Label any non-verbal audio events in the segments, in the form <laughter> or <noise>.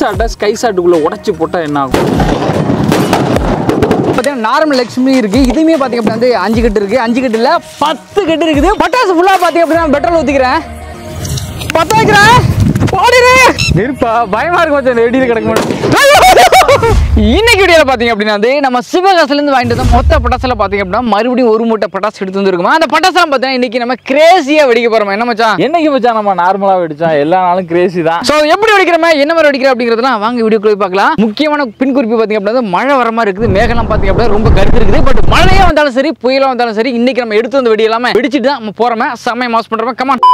ஷாட்டை sky ஷாட்டுக்குள்ளே உடச்சி போட்டால் என்ன ஆகும் பார்த்தீங்கன்னா நார்மல் லக்ஷ்மி இருக்கு. இதுவுமே பார்த்தீங்க அப்படின்னா வந்து அஞ்சு கட்டு இருக்கு. அஞ்சு கட்டு இல்ல பத்து கட்டு இருக்குது. பட்டாசு ஃபுல்லாக பார்த்தீங்க அப்படின்னா பெட்ரோல் ஊற்றிக்கிறேன் பத்த வைக்கிறேன் ஓடிடு! இருப்பா பயமா இருக்கு மச்சான் இந்த வெடியில் கிடக்க இன்னைக்கு வீடியோவில் பார்த்தீங்க அப்படின்னா வந்து நம்ம சிவகாசிலேருந்து வாங்கிட்டு வந்த மொத்த பட்டாசுல பார்த்தீங்க அப்படின்னா மறுபடியும் ஒரு மூட்டை பட்டாசு எடுத்து வந்துருக்குமா? அந்த பட்டாசுலாம் பார்த்தீங்கன்னா இன்னைக்கு நம்ம கிரேசியாக வெடிக்க போகிறோம் என்ன மச்சான்? என்னைக்கு மச்சான் நம்ம நார்மலாக வெடிச்சோம் எல்லா நாளும் கிரேசி தான். ஸோ எப்படி வெடிக்கிறோமே? என்ன மாதிரி வெடிக்கிறோம் அப்படிங்கிறதுலாம் வாங்க வீடியோக்குள்ள பார்க்கலாம். முக்கியமான பின் குறிப்பு பார்த்தீங்க அப்படின்னா மழை வர மாதிரி இருக்குது. மேகலாம் பார்த்தீங்க அப்படின்னா ரொம்ப கருத்து இருக்குது. பட் மழையே வந்தாலும் சரி புயலாக வந்தாலும் சரி இன்னைக்கு நம்ம எடுத்து வந்து வெடி எல்லாமே வெடிச்சிட்டு தான் நம்ம போகிறோமே செம்மையை மாஸ் பண்ணுறோமே கமான்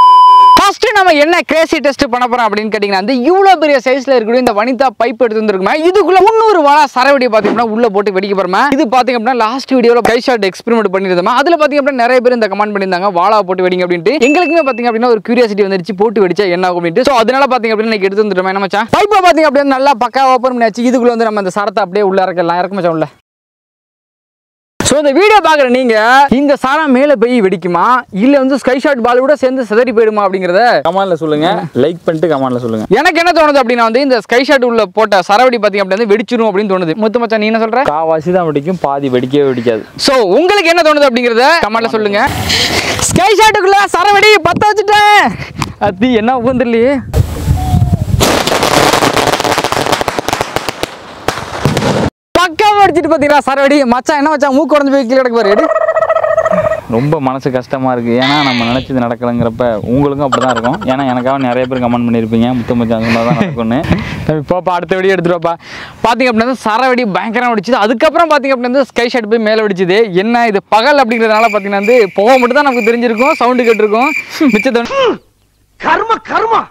ஃபர்ஸ்ட் நம்ம என்ன கிரேசி டெஸ்ட் பண்ண போறோம் அப்படின்னு கேட்டிங்கன்னா வந்து இவ்வளோ பெரிய சைஸ்ல இருக்கக்கூடிய இந்த வனிதா பைப் எடுத்து வந்திருக்குமே. இதுக்குள்ள முந்நூறு வாழா சரவெடி பார்த்தீங்கன்னா உள்ள போட்டு வெடிக்க போறோமா? இது பாத்தீங்கன்னா அப்படின்னா லாஸ்ட் வீடியோவில் கை ஷாட் எக்ஸ்பெரிமெண்ட் பண்ணியிருந்தோம் அதில் பார்த்தீங்க அப்படின்னா நிறைய பேர் இந்த கமெண்ட் பண்ணியிருந்தாங்க வாழா போட்டு வெடிங்க அப்படின்ட்டு. எங்களுக்குமே பாத்தீங்க அப்படின்னா ஒரு கியூரியாசிட்டி வந்துருச்சு போட்டு வெடிச்சா என்ன ஆகும் அப்படின்ட்டு. ஸோ அதனால பார்த்தீங்க அப்படின்னா இன்னைக்கு எடுத்து வந்துட்டோம் என்ன மச்சான்? பைப்பை பார்த்தீங்க அப்படின்னா நல்லா பக்கா ஓப்பன் பண்ணியாச்சு இதுக்குள்ள வந்து நம்ம இந்த சரத்தை அப்படியே உள்ள இறக்கலாம். இறக்க மச்சான் உள்ள. ஸோ இந்த வீடியோ பார்க்குற நீங்க இந்த சாரம் மேலே போய் வெடிக்குமா? இல்லை வந்து ஸ்கை ஷாட் பால் கூட சேர்ந்து சிதறி போயிடுமா அப்படிங்கிறத கமாண்டில் சொல்லுங்க. லைக் பண்ணிட்டு கமாண்டில் சொல்லுங்க. எனக்கு என்ன தோணுது அப்படின்னா வந்து இந்த ஸ்கை ஷாட் உள்ள போட்ட சரவடி பார்த்தீங்க அப்படின்னா வந்து வெடிச்சிரும் அப்படின்னு தோணுது. முத்து மச்சான் நீ என்ன சொல்ற? காவாசி தான் வெடிக்கும் பாதி வெடிக்கவே வெடிக்காது. ஸோ உங்களுக்கு என்ன தோணுது அப்படிங்கிறத கமெண்ட்ல சொல்லுங்க. ஸ்கை ஷாட்டுக்குள்ள சரவடி பத்த வச்சுட்டேன். அத்தி என்ன உட்காந்துருலையே பக்காவா அடிச்சிட்டு பார்த்தீங்களா சரவடி மச்சான் என்ன மச்சான் மூக்கு உடஞ்சு போய் கீழே கிடக்கு பாரு. ரொம்ப மனசு கஷ்டமா இருக்கு. ஏன்னா நம்ம நினைச்சது நடக்கலைங்கிறப்ப உங்களுக்கும் அப்படிதான் இருக்கும். ஏன்னா எனக்காக நிறைய பேர் கமெண்ட் பண்ணியிருப்பீங்க. முத்து மச்சான் சொன்னா தான் நடக்கும்னு. தம்பி போப்பா அடுத்த வெடி எடுத்துட்டு வாப்பா. பார்த்தீங்க அப்படின்னா சர வெடி பயங்கரமாக வெடிச்சுது. அதுக்கப்புறம் பார்த்தீங்க அப்படின்னா ஸ்கை ஷாட் போய் மேலே வெடிச்சுது. என்ன இது பகல் அப்படிங்கிறதுனால பார்த்தீங்கன்னா வந்து புகை மட்டும் தான் நமக்கு தெரிஞ்சிருக்கும் சவுண்டு கேட்டிருக்கும். மிச்சத்தை கர்ம கர்மா.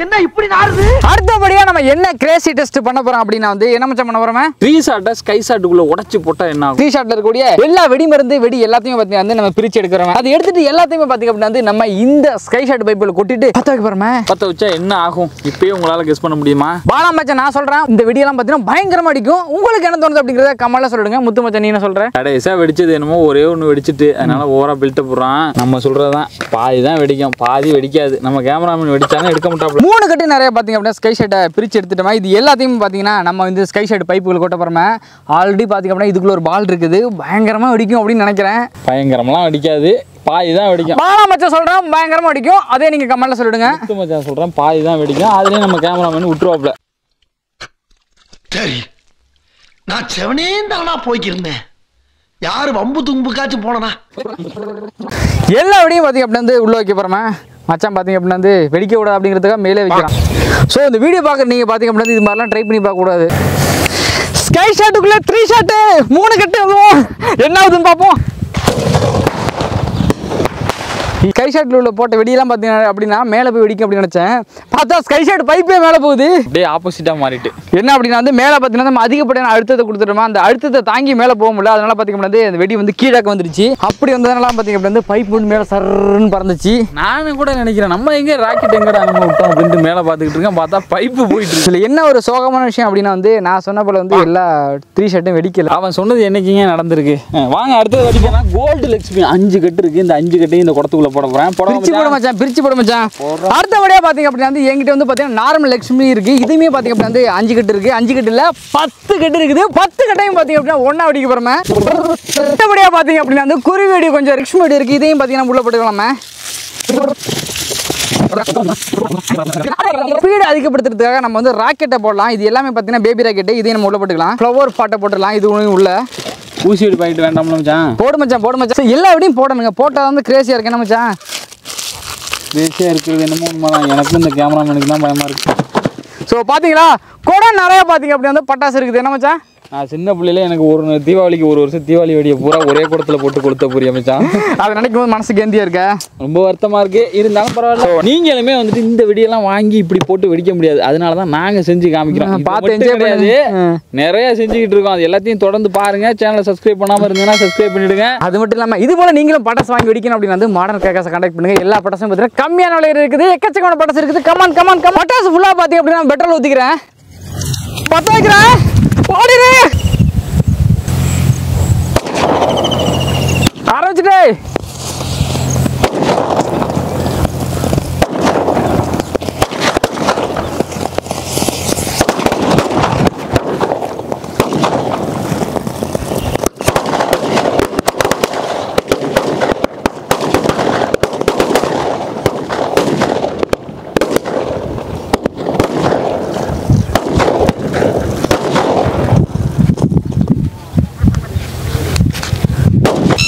என்ன இப்படி நாறுது? அடுத்தபடியாக நம்ம என்ன கிரேசி டெஸ்ட் பண்ண போறோம் அப்படின்னா வந்து என்ன மச்சம் பண்ண போறோமே? த்ரீ ஷாட்டை ஸ்கை ஷாட்டுக்குள்ளே உடச்சி போட்டால் என்ன ஆகும்? த்ரீ ஷாட்ல இருக்கக்கூடிய எல்லா வெடி மருந்து வெடி எல்லாத்தையும் பார்த்தீங்கன்னா வந்து நம்ம பிரிச்சு எடுக்கிறோம். அது எடுத்துட்டு எல்லாத்தையுமே பார்த்தீங்க அப்படின்னா வந்து நம்ம இந்த ஸ்கை ஷாட் பைப்பில் கொட்டிட்டு பத்த வைக்க போறோமே. பற்ற வச்சா என்ன ஆகும்? இப்பயே உங்களால் கெஸ் பண்ண முடியுமா? பாலா மச்சான் நான் சொல்றேன். இந்த வெடியெல்லாம் பார்த்தீங்கன்னா பயங்கரமா அடிக்கும். உங்களுக்கு என்ன தோணுது அப்படிங்கிறத கமெண்ட்ல சொல்லிடுங்க. முத்து மச்சான் நீ என்ன சொல்ற? கடைசியாக வெடிச்சது என்னமோ ஒரே ஒன்று வெடிச்சிட்டு. அதனால ஓவரா பில்ட்டு போடுறான். நம்ம சொல்கிறது தான் பாதி தான் வெடிக்கும். பாதி வெடிக்காது. நம்ம கேமராமேன் வெடிச்சாலும் எடுக்க மாட்டாப்ல மூணு கட்டு நிறைய பார்த்தீங்க அப்படின்னா ஸ்கை ஷர்ட்டை பிரித்து எடுத்துட்டோமா. இது எல்லாத்தையும் பார்த்தீங்கன்னா நம்ம வந்து ஸ்கை ஷர்ட் பைப்புகள் கொட்ட போகிறோமே ஆல்ரெடி பார்த்தீங்க அப்படின்னா இதுக்குள்ள ஒரு பால் இருக்குது. பயங்கரமாக வெடிக்கும் அப்படின்னு நினைக்கிறேன். பயங்கரமெல்லாம் வெடிக்காது. பாதி தான் வெடிக்கும். பாலா மச்சான் சொல்கிறேன் பயங்கரமாக வெடிக்கும். அதே நீங்கள் கமெண்ட்டில் சொல்லிடுங்க. முத்து மச்சான் சொல்கிறேன் பாதி தான் வெடிக்கும். அதுலேயும் நம்ம கேமராமேன் விட்டுருவாப்ல சரி நான் செவனே தானா போய்க்கிருந்தேன். யாரு வம்பு தும்புக்காச்சும் போனனா? எல்லா வெடியும் பார்த்தீங்க அப்படின்னா வந்து உள்ளே வைக்க போகிறோமே மச்சான் பார்த்தீங்க அப்படின்னா வந்து வெடிக்க கூடாது அப்படிங்கிறதுக்காக மேலே வைக்கிறான். ஸோ இந்த வீடியோ பார்க்குற நீங்கள் பார்த்தீங்க அப்படின்னா இது மாதிரிலாம் ட்ரை பண்ணி பார்க்கக்கூடாது ஸ்கை ஷாட்டுக்குள்ளே த்ரீ ஷாட்டு மூணு கட்டு அதுவும் என்ன ஆகுதுன்னு பார்ப்போம். ஸ்கை ஷாட்டில் உள்ள போட்ட வெடியெல்லாம் பார்த்தீங்கன்னா அப்படின்னா மேலே போய் வெடிக்கும் அப்படின்னு நினச்சேன். பார்த்தா ஸ்கை ஷாட் பைப்பே மேலே போகுது. அப்படியே ஆப்போசிட்டாக மாறிட்டு. என்ன அப்படின்னா வந்து மேலே பார்த்தீங்கன்னா நம்ம அதிகப்படியான அழுத்தத்தை கொடுத்துட்டோமா அந்த அழுத்தத்தை தாங்கி மேலே போக முடியல. அதனால பார்த்தீங்க அப்படின்னா வந்து அந்த வெடி வந்து கீழாக்க வந்துருச்சு. அப்படி வந்ததுனால பார்த்தீங்க அப்படின்னா வந்து பைப் வந்து மேலே சர்ன்னு பறந்துச்சு. நானும் கூட நினைக்கிறேன். நம்ம எங்கே ராக்கெட் எங்கடா நம்ம விட்டோம் அப்படின்ட்டு மேலே பார்த்துக்கிட்டு இருக்கேன் பார்த்தா பைப்பு போயிட்டு இருக்கு. என்ன ஒரு சோகமான விஷயம் அப்படின்னா வந்து நான் சொன்ன போல வந்து எல்லா த்ரீ ஷர்ட்டும் வெடிக்கல. அவன் சொன்னது என்னைக்குங்க நடந்திருக்கு? வாங்க அடுத்தது வடிக்கலாம். கோல்டு லட்சுமி அஞ்சு கட்டு இருக்கு. இந்த அஞ்சு கட்டையும் இந்த குடத்துக்குள்ள போட போறேன். போட பிரிச்சு போட மச்சான். பிரிச்சு போட மச்சான். அடுத்தபடியா பாத்தீங்க அப்படின்னா வந்து என்கிட்ட வந்து பாத்தீங்கன்னா நார்மல் லட்சுமி இருக்கு. இதுவுமே பாத்தீங்க அப்படின்னா வந்து அஞ்சு கட்டு இருக்கு. அஞ்சு கட்டு இல்ல பத்து கட்டு இருக்குது. பத்து கட்டையும் பாத்தீங்க அப்படின்னா ஒண்ணா வெடிக்க போறோமே அடுத்தபடியா பாத்தீங்க அப்படின்னா வந்து குருவி கொஞ்சம் லட்சுமி வெடி இருக்கு. இதையும் பாத்தீங்கன்னா உள்ள போட்டுக்கலாமே ஸ்பீடு அதிகப்படுத்துறதுக்காக நம்ம வந்து ராக்கெட்டை போடலாம். இது எல்லாமே பார்த்தீங்கன்னா பேபி ராக்கெட்டு இதையும் நம்ம உள்ள போட்டுக்கலாம். ஃப்ளவர் பாட்டை போட்டுடலாம். இது உள்ள ஊசி வெடி பாக்கெட் வேண்டாம்ல மச்சான். போடு மச்சான் போடு மச்சான். எல்லா வெடியும் போடணுங்க. போட்டால் வந்து கிரேசியாக இருக்கு. என்ன மச்சான்? தேசியா இருக்கிறது என்னமோ உண்மைதான். எனக்கும் இந்த கேமராமேனுக்கு தான் பயமா இருக்கு. ஸோ பார்த்தீங்களா குடம் நிறைய பார்த்தீங்க அப்படி வந்து பட்டாசு இருக்குது. என்ன மச்சான்? நான் சின்ன பிள்ளையில எனக்கு ஒரு தீபாவளிக்கு ஒரு வருஷம் தீபாவளி வெடியை பூரா ஒரே குடத்துல போட்டு கொடுத்த புரிய மச்சான் <laughs> அதை நினைக்கும் போது மனசு கேந்தியா இருக்க? ரொம்ப வருத்தமா இருக்கு. இருந்தாலும் பரவாயில்ல. நீங்களுமே வந்துட்டு இந்த வெடியெல்லாம் வாங்கி இப்படி போட்டு வெடிக்க முடியாது. அதனால தான் நாங்க செஞ்சு காமிக்கிறோம். பார்த்து enjoy கிடையாது. நிறைய செஞ்சுக்கிட்டு இருக்கோம். அது எல்லாத்தையும் தொடர்ந்து பாருங்க. சேனலை சப்ஸ்கிரைப் பண்ணாம இருந்தீங்கன்னா சப்ஸ்கிரைப் பண்ணிடுங்க. அது மட்டும் இல்லாமல் இது போல நீங்களும் பட்டாசு வாங்கி வெடிக்கணும் அப்படின்னு வந்து மாடர்ன் கேக்காசை கான்டாக்ட் பண்ணுங்க. எல்லா பட்டாசும் பார்த்தீங்கன்னா கம்மியான விலையில் இருக்குது. எக்கச்சக்கமான பட்டாசு இருக்குது. கமான் கமான் கமான் பட்டாசு ஃபுல்லாக பார்த்தீங்க அப்படின்னா பெட்ரோல் ஊற்றிக்கிறேன் பற்ற வைக்கிறேன். ஆரம்பிச்சுட்டே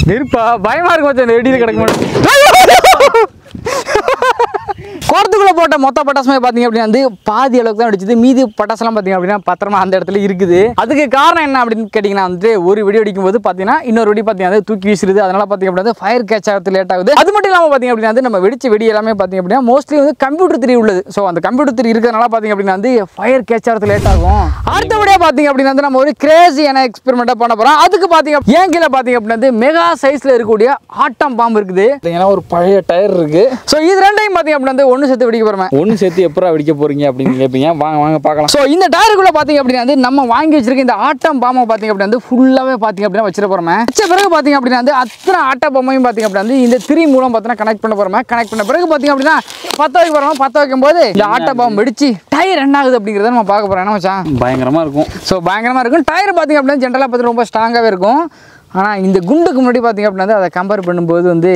நெருப்பா பயமா இருக்கும் மச்சான் இந்த வெடியில் கிடக்க மாட்டேன் போட்ட மொத்த பட்டாசுமே பார்த்தீங்க அப்படின்னா வந்து பாதி அளவுக்கு தான் வெடிச்சது. மீதி பட்டாசுலாம் பார்த்தீங்க அப்படின்னா பத்திரமா அந்த இடத்துல இருக்குது. அதுக்கு காரணம் என்ன அப்படின்னு கேட்டிங்கன்னா வந்து ஒரு வெடி வெடிக்கும் போது பார்த்தீங்கன்னா இன்னொரு வெடி பார்த்தீங்கன்னா தூக்கி வீசுறது. அதனால பார்த்தீங்க அப்படின்னா ஃபயர் கேட்ச் ஆகிறது லேட் ஆகுது. அது மட்டும் இல்லாமல் பார்த்தீங்க அப்படின்னா வந்து நம்ம வெடிச்ச வெடி எல்லாமே பார்த்தீங்க அப்படின்னா மோஸ்ட்லி வந்து கம்ப்யூட்டர் திரி உள்ளது. ஸோ அந்த கம்ப்யூட்டர் திரி இருக்கிறதுனால பார்த்தீங்க அப்படின்னா வந்து ஃபயர் கேட்ச் ஆகிறது லேட் ஆகும். அடுத்தபடியாக பார்த்தீங்க அப்படின்னா வந்து நம்ம ஒரு கிரேசியான எக்ஸ்பெரிமெண்ட்டாக பண்ண போகிறோம் அதுக்கு பார்த்தீங்க ஏன் கீழே பார்த்தீங்க அப்படின்னா வந்து மெகா சைஸில் இருக்கக்கூடிய ஆட்டம் பாம்பு இருக்குது. ஏன்னா ஒரு பழைய டயர் இருக்கு. ஸோ இது ரெண்டையும் பார்த்தீங்க அப்படின்னா வந்து ஒன்று சேர்த்து வெடிக்க போகிறோம் ஒன்று சேர்த்து எப்பரா வெடிக்க போறீங்க அப்படின்னு கேட்பீங்க வாங்க வாங்க பார்க்கலாம். ஸோ இந்த டயருக்குள்ள பார்த்தீங்க அப்படின்னா வந்து நம்ம வாங்கி வச்சிருக்க இந்த ஆட்டம் பாம்பை பார்த்தீங்க அப்படின்னா வந்து ஃபுல்லாகவே பார்த்தீங்க அப்படின்னா வச்சிட போகிறோமே வச்ச பிறகு பார்த்தீங்க அப்படின்னா வந்து அத்தனை ஆட்ட பொம்மையும் பார்த்தீங்க அப்படின்னா வந்து இந்த திரி மூலம் பார்த்தீங்கன்னா கனெக்ட் பண்ண போகிறோமே கனெக்ட் பண்ண பிறகு பார்த்தீங்க அப்படின்னா பற்ற வைக்க போகிறோம் பற்ற வைக்கும் போது இந்த ஆட்ட பாம்பு வெடிச்சு டயர் என்ன ஆகுது அப்படிங்கிறத நம்ம பார்க்க போகிறோம் என்ன மச்சான்? பயங்கரமா இருக்கும். ஸோ பயங்கரமாக இருக்கும். டயர் பார்த்தீங்க அப்படின்னா ஜென்ரலாக பார்த்து ரொம்ப ஸ்ட்ராங்காகவே இருக்கும். ஆனால் இந்த குண்டுக்கு முன்னாடி பார்த்தீங்க அப்படின்னா அதை கம்பேர் பண்ணும்போது வந்து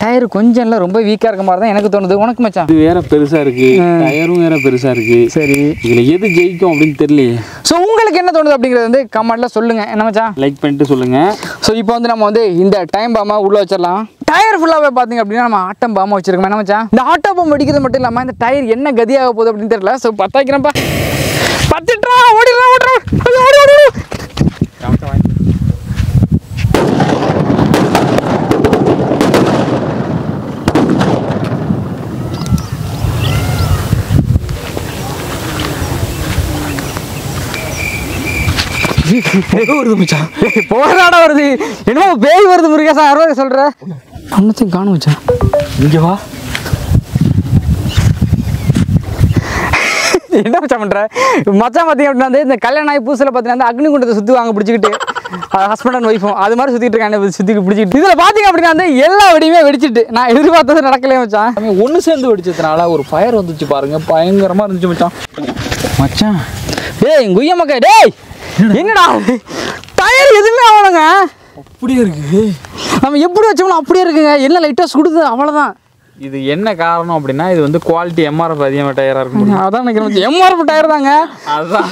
டயர் கொஞ்சம் இல்லை ரொம்ப வீக்காக இருக்க மாதிரி தான் எனக்கு தோணுது. உனக்கு மச்சான்? இது வேற பெருசா இருக்கு. டயரும் வேற பெருசா இருக்கு. சரி. இதுல எது ஜெயிக்கும் அப்படின்னு தெரியலையே. ஸோ உங்களுக்கு என்ன தோணுது அப்படிங்கிறது வந்து கமெண்ட்டில் சொல்லுங்கள் என்ன மச்சான்? லைக் பண்ணிட்டு சொல்லுங்க. ஸோ இப்போ வந்து நம்ம வந்து இந்த டைம் பாம்பை உள்ளே வச்சிடலாம். டயர் ஃபுல்லாகவே பார்த்தீங்க அப்படின்னா நம்ம ஆட்டம் பாம்பை வச்சிருக்கோம். என்ன மச்சான்? இந்த ஆட்டம் பாம்பு அடிக்கிறது மட்டும் இல்லாமல் இந்த டயர் என்ன கதியாக போகுது அப்படின்னு தெரியல. ஸோ பற்ற வைக்கிறேன்ப்பா. பத்துட்டா ஓடிடலாம் ஓடுறோம் ஓடி ஓடி ஓடி வருது மச்சான். போராட வருது. என்னமோ பேய் வருது முருகேசா அறுபது சொல்கிற ஒன்றத்தையும் காணும் மச்சான். இங்க வா. என்ன மச்சான் பண்ற? மச்சான் பார்த்தீங்க அப்படின்னா வந்து இந்த கல்யாணம் ஆகி புதுசில் பார்த்தீங்கன்னா அக்னி குண்டத்தை சுற்றி வாங்க பிடிச்சிக்கிட்டு ஹஸ்பண்ட் அண்ட் ஒய்ஃபும் அது மாதிரி சுற்றிட்டு இருக்காங்க. சுற்றி பிடிச்சிக்கிட்டு. இதில் பார்த்தீங்க அப்படின்னா வந்து எல்லா வெடியுமே வெடிச்சிட்டு. நான் எதிர்பார்த்தது நடக்கலையே மச்சான். ஒன்று சேர்ந்து வெடிச்சதுனால ஒரு ஃபயர் வந்துச்சு பாருங்க. பயங்கரமா இருந்துச்சு மச்சான். மச்சான். ஏய் எங்க உய்ய மக்கா டேய்! என்னடா? டயர் எதுவுமே ஆகணுங்க அப்படியே இருக்கு. நம்ம எப்படி வச்சோம்னா அப்படியே இருக்குங்க. என்ன லைட்டாக சுடுது அவ்வளோதான் இது என்ன காரணம் அப்படின்னா இது வந்து குவாலிட்டி எம்ஆர்எஃப் அதிகமாக டயராக இருக்கும் அதான் நினைக்கிறேன் எம்ஆர்எஃப் டயர் தாங்க அதுதான்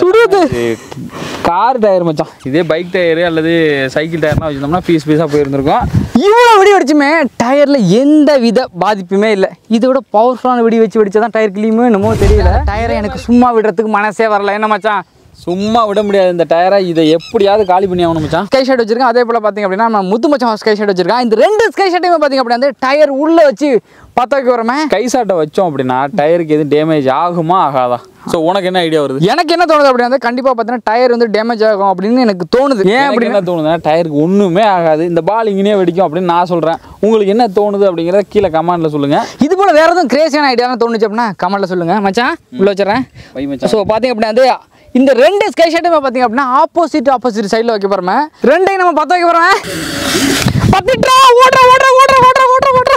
சுடுது. கார் டயர் மச்சான். இதே பைக் டயரு அல்லது சைக்கிள் டயர்லாம் வச்சிருந்தோம்னா பீஸ் பீஸாக போயிருந்திருக்கும். இவ்வளோ வெடி வெடிச்சுமே டயரில் எந்த வித பாதிப்புமே இல்லை. இதோட பவர்ஃபுல்லான வெடி வச்சு வெடிச்சா தான் டயர் கிளியுமே என்னமோ தெரியல. டயரை எனக்கு சும்மா விடுறதுக்கு மனசே வரல. என்ன மச்சான்? சும்மா விட முடியாது இந்த டயரை இதை எப்படியாவது காலி பண்ணி ஆகணும் மச்சான். ஸ்கை ஷர்ட் வச்சிருக்கேன். அதே போல் பார்த்தீங்க அப்படின்னா நம்ம முத்து மச்சான் ஸ்கை ஷர்ட் வச்சிருக்கேன். இந்த ரெண்டு ஸ்கை ஷர்ட்டையுமே பார்த்தீங்க அப்படின்னா டயர் உள்ளே வச்சு பற்ற வைக்க வரமே கை சாட்டை வச்சோம் அப்படின்னா டயருக்கு எதுவும் டேமேஜ் ஆகுமா ஆகாதா? ஸோ உனக்கு என்ன ஐடியா வருது? எனக்கு என்ன தோணுது அப்படின்னா கண்டிப்பாக பார்த்தீங்கன்னா டயர் வந்து டேமேஜ் ஆகும் அப்படின்னு எனக்கு தோணுது. ஏன் அப்படின்னா என்ன தோணுதுன்னா டயருக்கு ஒன்றுமே ஆகாது. இந்த பால் இங்கேயே வெடிக்கும் அப்படின்னு நான் சொல்கிறேன் உங்களுக்கு என்ன தோணுது அப்படிங்கிறத கீழே கமெண்ட்டில் சொல்லுங்கள் இது போல் வேறு எதுவும் கிரேசியான ஐடியாலாம் தோணுச்சு அப்படின்னா கமெண்ட்டில் சொல்லுங்கள் மச்சான் உள்ள வச்சுறேன் ஸோ பார்த்தீங்க அப்படின்னா இந்த ரெண்டு ஸ்கை ஷர்ட்டுமே பார்த்தீங்க அப்படின்னா ஆப்போசிட் ஆப்போசிட் சைடில் வைக்க போகிறோமே ரெண்டையும் நம்ம பற்ற வைக்க போகிறோமே பத்துட்டா ஓடுற ஓடுற ஓடுற ஓடுற ஓடுற ஓடுற.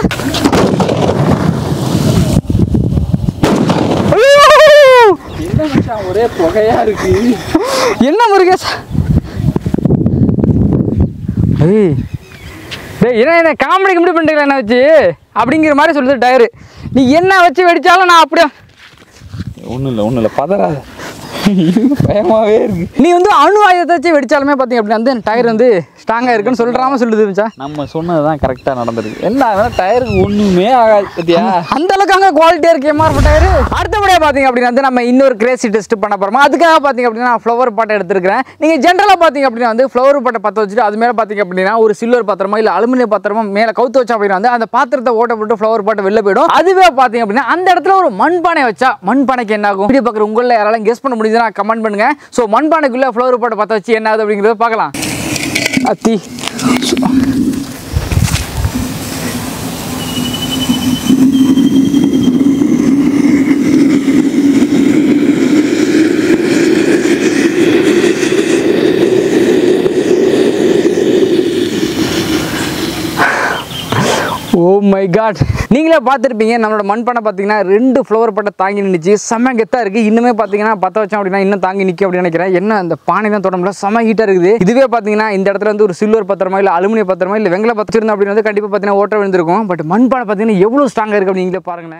ஒரே புகையாக இருக்கு என்ன முருகேஷ் ஏய் என்ன என்ன காமெடி கம்பெனி பண்ணுறீங்களா என்ன வச்சு? அப்படிங்கிற மாதிரி சொல்லுது டயரு. நீ என்ன வச்சு வெடிச்சாலும் நான் அப்படியே ஒன்றும் இல்லை ஒன்றும் இல்லை பதறாத. பயமாகவே இருக்கு. நீ வந்து அணு ஆயுதத்தை வச்சு வெடிச்சாலுமே பார்த்தீங்க அப்படின்னா வந்து டயர் வந்து ஸ்ட்ராங்காக இருக்குன்னு சொல்கிறாம சொல்லுது மச்சா. நம்ம சொன்னது தான் கரெக்டாக நடந்திருக்கு. என்ன டயருக்கு ஒன்றுமே ஆகாது பத்தியா? அந்த அளவுக்கு அங்கே குவாலிட்டியாக இருக்கு எம்ஆர்எஃப் டயர் அடுத்தபடியாக பார்த்தீங்க அப்படின்னா வந்து நம்ம இன்னொரு கிரேசி டெஸ்ட் பண்ண போகிறோம் அதுக்காக பார்த்தீங்க அப்படின்னா நான் ஃப்ளவர் பாட்டை எடுத்துருக்கிறேன். நீங்கள் ஜென்ரலாக பார்த்தீங்க அப்படின்னா வந்து ஃப்ளவர் பாட்டை பற்ற வச்சுட்டு அது மேலே பார்த்தீங்க அப்படின்னா ஒரு சில்வர் பாத்திரமோ இல்லை அலுமினிய பாத்திரமோ மேலே கவுத்து வச்சா அப்படின்னா வந்து அந்த பாத்திரத்தை ஓட்ட போட்டு ஃப்ளவர் பாட்டை வெளில போயிடும். அதுவே பார்த்தீங்க அப்படின்னா அந்த இடத்துல ஒரு மண்பானை வச்சா மண்பானைக்கு என்ன ஆகும் வீடியோ பார்க்குற உங்களில் யாராலும் கெஸ் பண்ண முடியுதுன்னா கமெண்ட் பண்ணுங்க. ஸோ மண்பானைக்குள்ளே ஃப்ளவர் போட்ட பற்ற வச்சு என்ன ஆகுது அப்படிங்கிறத பார்க்கலாம். அத்தி. ஓ மை காட் நீங்களே பார்த்துருப்பீங்க நம்மளோட மண்பானை பார்த்தீங்கன்னா ரெண்டு ஃப்ளவர் பட்டை தாங்கி நின்றுச்சு செம கெத்தாக இருக்குது இன்னுமே பார்த்தீங்கன்னா பற்ற வச்சோம் அப்படின்னா இன்னும் தாங்கி நிற்கும் அப்படின்னு நினைக்கிறேன். என்ன அந்த பானை தான் தொடம்பல செம ஹீட்டாக இருக்குது. இதுவே பார்த்தீங்கன்னா இந்த இடத்துல வந்து ஒரு சில்வர் பத்திரமா இல்லை அலுமினிய பத்திரமா இல்லை வெங்கல பத்திரம் அப்படின்னு வந்து கண்டிப்பாக பார்த்தீங்கன்னா ஓட்ட விழுந்திருக்கும். பட் மண்பானை பார்த்தீங்கன்னா எவ்வளோ ஸ்ட்ராங்காக இருக்குது அப்படின்னு நீங்களே பாருங்களேன்.